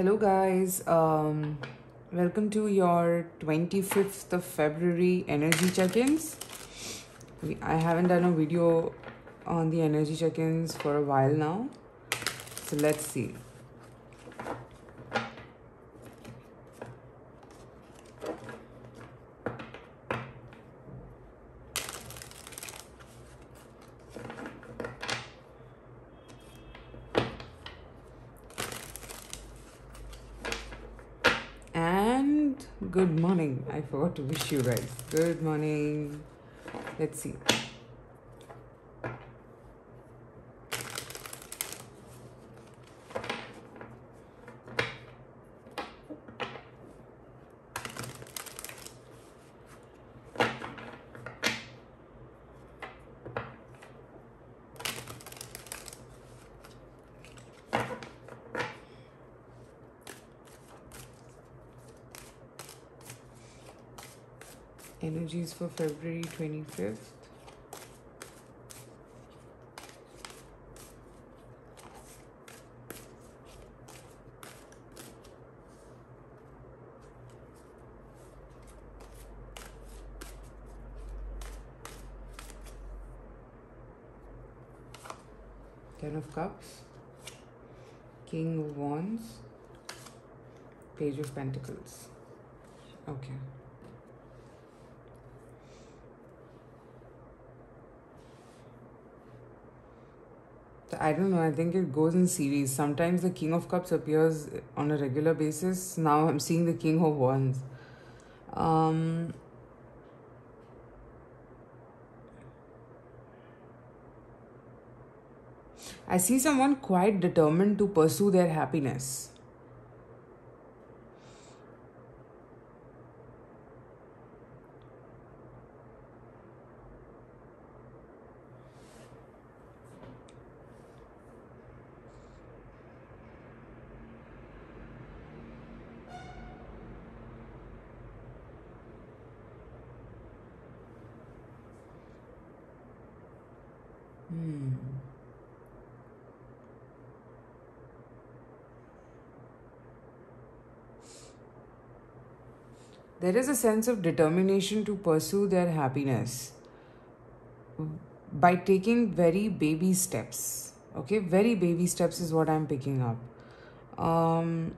Hello, guys. Um, welcome to your 25th of February energy check ins. I haven't done a video on the energy check ins for a while now. So let's see. And good morning. I forgot to wish you guys. Good morning. Let's see. Energies for February 25th. Ten of Cups, King of Wands, Page of Pentacles. Okay. I don't know. I think it goes in series. Sometimes the King of Cups appears on a regular basis. Now I'm seeing the King of Wands. Um, I see someone quite determined to pursue their happiness. Hmm. There is a sense of determination to pursue their happiness by taking very baby steps. Okay, very baby steps is what I'm picking up. Um,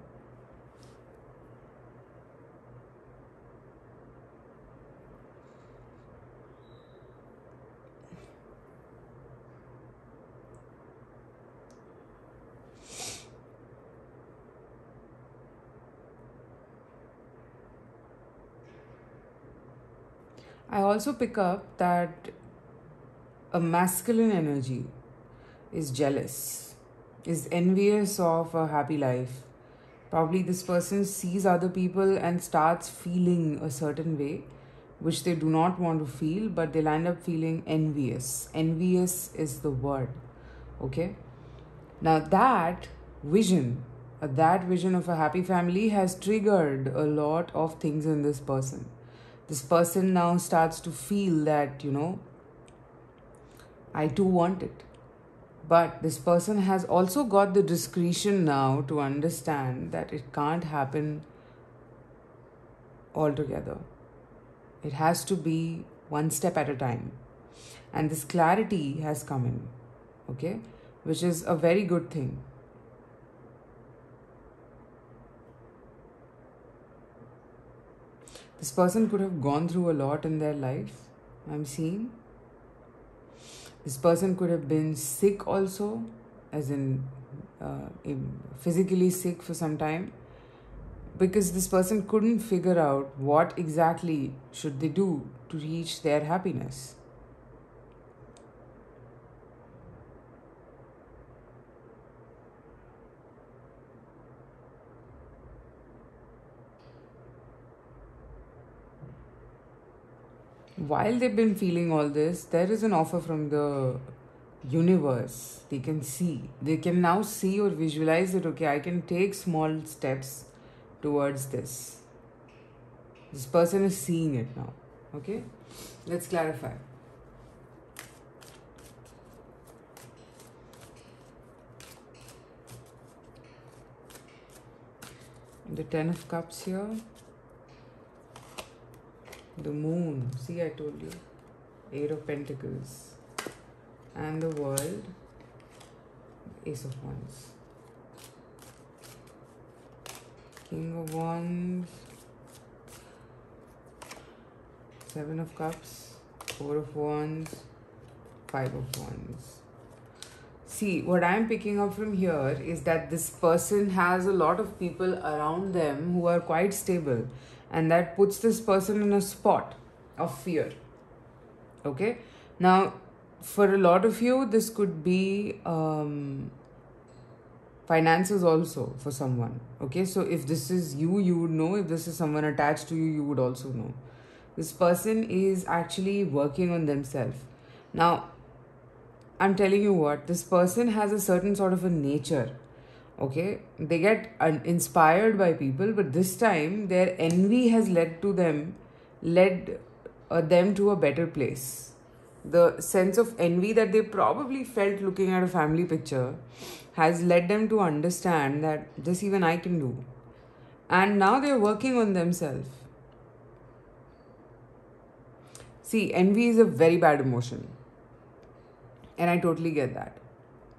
I also pick up that a masculine energy is jealous, is envious of a happy life. Probably this person sees other people and starts feeling a certain way, which they do not want to feel, but they'll end up feeling envious. Envious is the word. Okay? Now, that vision, uh, that vision of a happy family has triggered a lot of things in this person this person now starts to feel that, you know, I too want it. But this person has also got the discretion now to understand that it can't happen altogether. It has to be one step at a time. And this clarity has come in, okay, which is a very good thing. This person could have gone through a lot in their life, I'm seeing. This person could have been sick also, as in uh, physically sick for some time, because this person couldn't figure out what exactly should they do to reach their happiness. While they've been feeling all this, there is an offer from the universe. They can see, they can now see or visualize that, okay, I can take small steps towards this. This person is seeing it now. Okay, let's clarify. the Ten of Cups here, the Moon. See, I told you, Eight of Pentacles, and the World, Ace of Wands. King of Wands, Seven of Cups, Four of Wands, Five of Wands. See, what I'm picking up from here is that this person has a lot of people around them who are quite stable, and that puts this person in a spot of fear. Okay, now for a lot of you, this could be um, finances also for someone. Okay, so if this is you, you would know. If this is someone attached to you, you would also know. This person is actually working on themselves. Now, I'm telling you what, this person has a certain sort of a nature. Okay, they get inspired by people, but this time their envy has led to them, led uh, them to a better place. The sense of envy that they probably felt looking at a family picture has led them to understand that this even I can do. And now they're working on themselves See, envy is a very bad emotion. And I totally get that.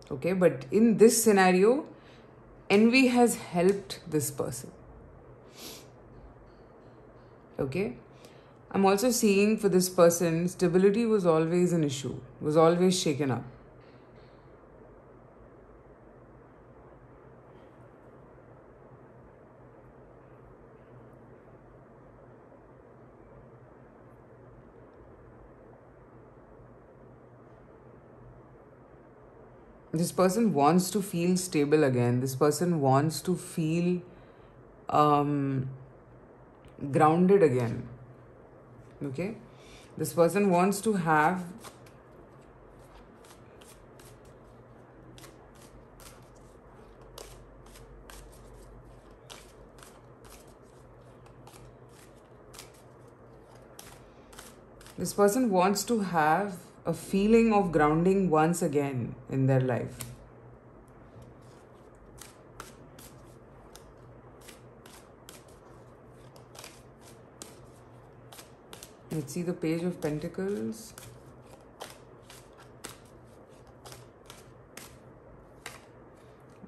Okay, but in this scenario, envy has helped this person. Okay, I'm also seeing for this person, stability was always an issue, was always shaken up. This person wants to feel stable again. This person wants to feel um, grounded again. Okay? This person wants to have this person wants to have a feeling of grounding once again in their life. Let's see the Page of Pentacles.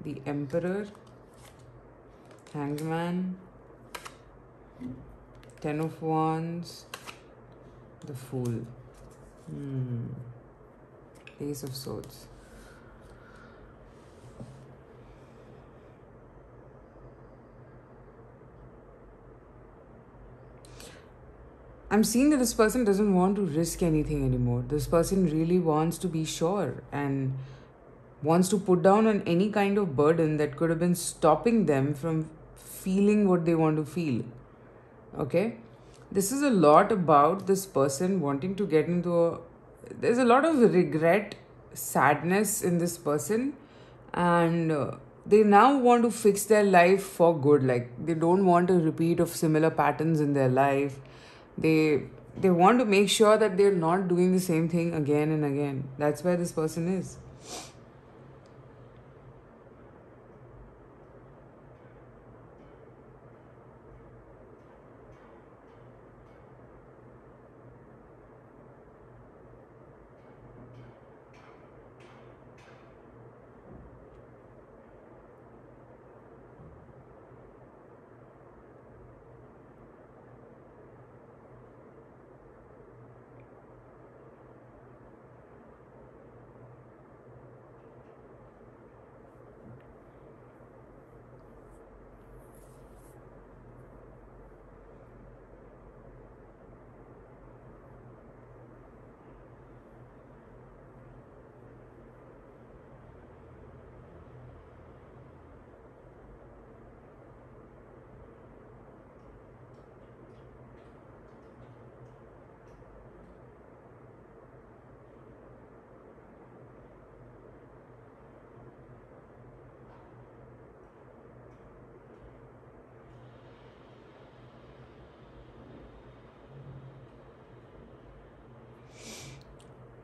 The Emperor. Hangman. Ten of Wands. The Fool. Hmm. Ace of Swords. I'm seeing that this person doesn't want to risk anything anymore. This person really wants to be sure and wants to put down on any kind of burden that could have been stopping them from feeling what they want to feel. Okay? This is a lot about this person wanting to get into a there's a lot of regret sadness in this person and uh, they now want to fix their life for good like they don't want a repeat of similar patterns in their life. They they want to make sure that they're not doing the same thing again and again. That's where this person is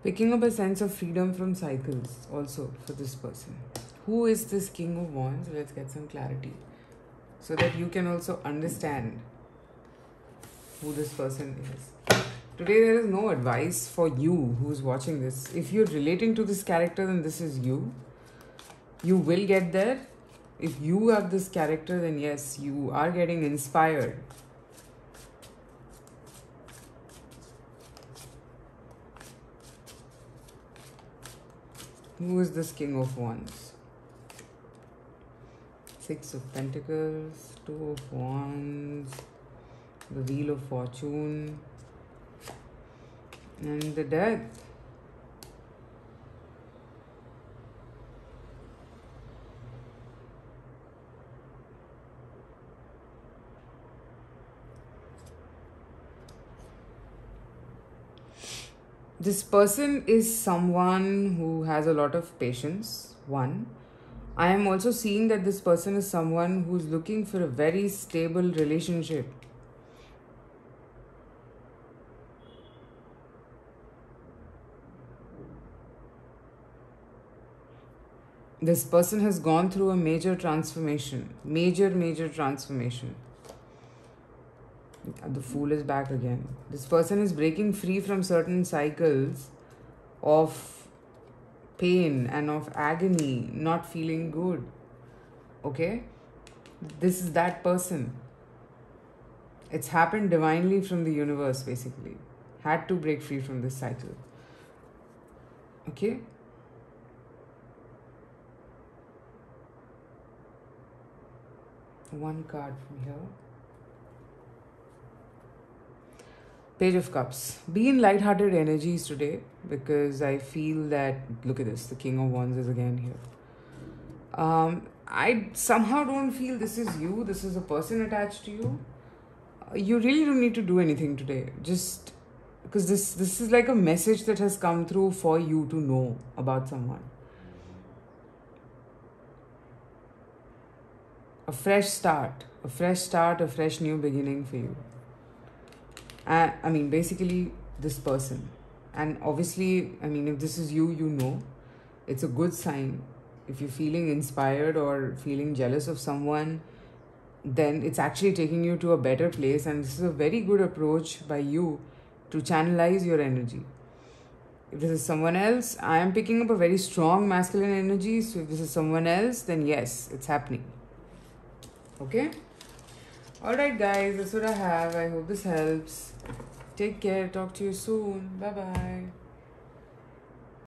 Picking up a sense of freedom from cycles also for this person. Who is this King of Wands? Let's get some clarity. so that you can also understand who this person is. Today, there is no advice for you who's watching this. If you're relating to this character, then this is you. You will get there. If you have this character, then yes, you are getting inspired. Who is this King of Wands? Six of Pentacles, Two of Wands, the Wheel of Fortune, and the Death. This person is someone who has a lot of patience, one. I am also seeing that this person is someone who's looking for a very stable relationship this person has gone through a major transformation major major transformation the fool is back again. This person is breaking free from certain cycles of pain and of agony not feeling good. Okay? This is that person. It's happened divinely from the universe basically. Had to break free from this cycle. Okay? One card from here. Page of Cups. Be in light-hearted energies today because I feel that look at this, the King of Wands is again here. Um, I somehow don't feel this is you. This is a person attached to you. You really don't need to do anything today. Just because this this is like a message that has come through for you to know about someone. a fresh start, a fresh start, a fresh new beginning for you. I, I mean, basically, this person. And obviously, I mean, if this is you, you know, it's a good sign. If you're feeling inspired or feeling jealous of someone, then it's actually taking you to a better place. And this is a very good approach by you to channelize your energy. If this is someone else, I am picking up a very strong masculine energy. So if this is someone else, then yes, it's happening okay alright guys that's what i have. I hope this helps. Take care. Talk to you soon. Bye bye